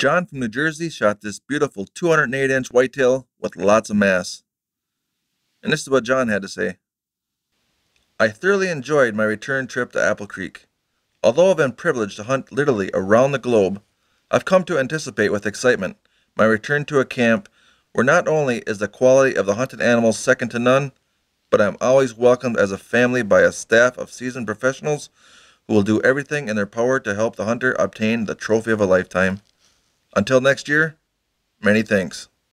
John from New Jersey shot this beautiful 208 inch whitetail with lots of mass. And this is what John had to say. I thoroughly enjoyed my return trip to Apple Creek. Although I've been privileged to hunt literally around the globe, I've come to anticipate with excitement my return to a camp where not only is the quality of the hunted animals second to none, but I'm always welcomed as a family by a staff of seasoned professionals who will do everything in their power to help the hunter obtain the trophy of a lifetime. Until next year, many thanks.